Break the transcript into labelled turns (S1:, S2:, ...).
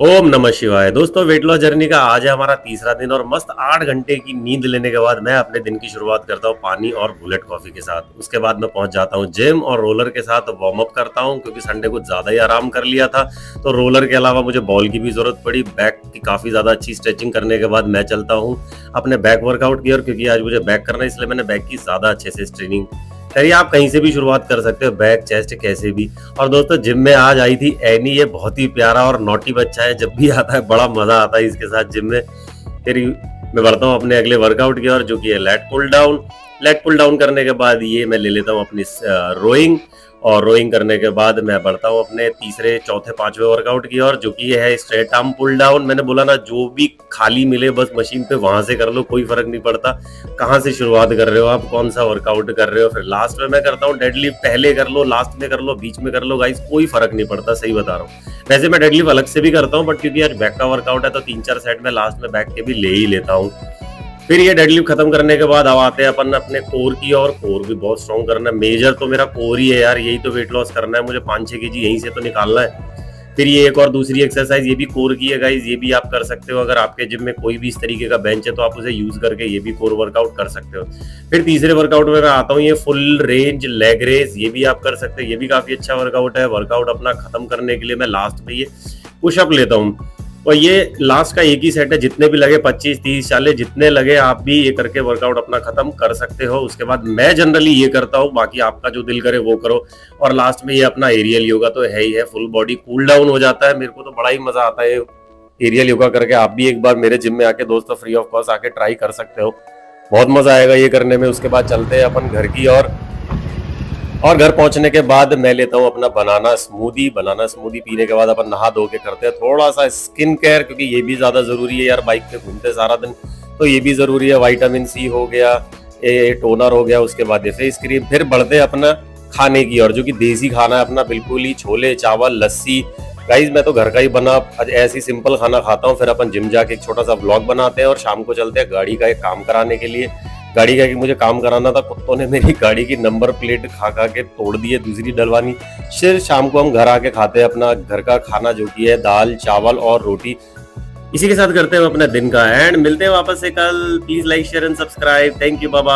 S1: ओम नमः शिवाय। दोस्तों वेट लॉस जर्नी का आज है हमारा तीसरा दिन और मस्त आठ घंटे की नींद लेने के बाद मैं अपने दिन की शुरुआत करता हूँ पानी और बुलेट कॉफ़ी के साथ। उसके बाद मैं पहुँच जाता हूँ जिम और रोलर के साथ वार्म अप करता हूँ क्योंकि संडे को ज़्यादा ही आराम कर लिया था। तो रोलर के अलावा मुझे बॉल की भी ज़रूरत पड़ी बैक की काफ़ी ज़्यादा अच्छी स्ट्रेचिंग करने के बाद मैं चलता हूँ अपने बैक वर्कआउट की और क्योंकि आज मुझे बैक करना है, इसलिए मैंने बैक की ज़्यादा अच्छे से ट्रेनिंग करिए आप कहीं से भी शुरुआत कर सकते हो बैक चेस्ट, कैसे भी। और दोस्तों, जिम में आज आई थी एनी, ये बहुत ही प्यारा और नोटी बच्चा है, जब भी आता है, बड़ा मज़ा आता है इसके साथ जिम में। फिर मैं बढ़ता हूँ अपने अगले वर्कआउट की और जो कि है lat pull down lat pull down करने के बाद ये मैं ले लेता हूँ अपनी रोइंग और रोइंग करने के बाद मैं बढ़ता हूँ अपने तीसरे, चौथे, पांचवे वर्कआउट की और जो कि है स्ट्रेट आर्म पुल डाउन मैंने बोला ना, जो भी खाली मिले बस मशीन पे वहाँ से कर लो, कोई फ़र्क नहीं पड़ता। कहाँ से शुरुआत कर रहे हो आप? कौन सा वर्कआउट कर रहे हो? फिर लास्ट में मैं करता हूँ डेडलिफ्ट पहले कर लो लास्ट में कर लो, बीच में कर लो गाइस कोई फ़र्क नहीं पड़ता, सही बता रहा हूँ। वैसे मैं डेडलिफ्ट अलग से भी करता हूँ बट क्योंकि आज बैक का वर्कआउट है तो तीन चार सेट में लास्ट में बैक के भी ले ही लेता हूँ। फिर ये डेडलिफ्ट खत्म करने के बाद अब आते हैं अपन अपने कोर की और कोर भी बहुत स्ट्रॉन्ग करना है। मेजर तो मेरा कोर ही है यार, यही तो वेट लॉस करना है, मुझे पाँच छह के जी यहीं से तो निकालना है। फिर ये एक और दूसरी एक्सरसाइज ये भी कोर की है गाइज़ ये भी आप कर सकते हो। अगर आपके जिम में कोई भी इस तरीके का बेंच है तो आप उसे यूज़ करके ये भी कोर वर्कआउट कर सकते हो। फिर तीसरे वर्कआउट में मैं आता हूँ, ये फुल रेंज लेग रेस ये भी आप कर सकते हो। ये भी काफ़ी अच्छा वर्कआउट है। वर्कआउट अपना खत्म करने के लिए मैं लास्ट में ये पुशअप लेता हूँ। और ये लास्ट का एक ही सेट है, जितने भी लगे 25 30 चालीस, जितने लगे आप भी ये करके वर्कआउट अपना खत्म कर सकते हो। उसके बाद मैं जनरली ये करता हूँ, बाकी आपका जो दिल करे वो करो। और लास्ट में ये अपना एरियल योगा तो है ही है फुल बॉडी कूल डाउन हो जाता है। मेरे को तो बड़ा ही मज़ा आता है एरियल योगा करके। आप भी एक बार मेरे जिम में आके दोस्तों फ्री ऑफ़ कॉस्ट आके ट्राई कर सकते हो। बहुत मज़ा आएगा ये करने में। उसके बाद चलते हैं अपन घर की और और घर पहुँचने के बाद मैं लेता हूँ अपना बनाना स्मूदी बनाना स्मूदी पीने के बाद अपन नहा धो के करते हैं। थोड़ा सा स्किन केयर क्योंकि ये भी ज़्यादा ज़रूरी है यार बाइक पे घूमते सारा दिन तो ये भी ज़रूरी है। वाइटामिन सी हो गया, ये टोनर हो गया, उसके बाद फेस क्रीम फिर बढ़ते अपना खाने की और जो कि देसी खाना है अपना, बिल्कुल ही छोले, चावल, लस्सी। गाइज़ मैं तो घर का ही बना ऐसी सिंपल खाना खाता हूँ, फिर अपन जिम जाके एक छोटा सा ब्लॉग बनाते हैं और शाम को चलते हैं गाड़ी का एक काम कराने के लिए। गाड़ी का कि मुझे काम कराना था, कुत्तों ने मेरी गाड़ी की नंबर प्लेट खा खा के तोड़ दी है, दूसरी डलवानी। फिर शाम को हम घर आके खाते हैं अपना, घर का खाना जो कि है, दाल, चावल और रोटी। इसी के साथ करते हैं अपने दिन का एंड मिलते हैं वापस से कल। Please like share and subscribe thank you Baba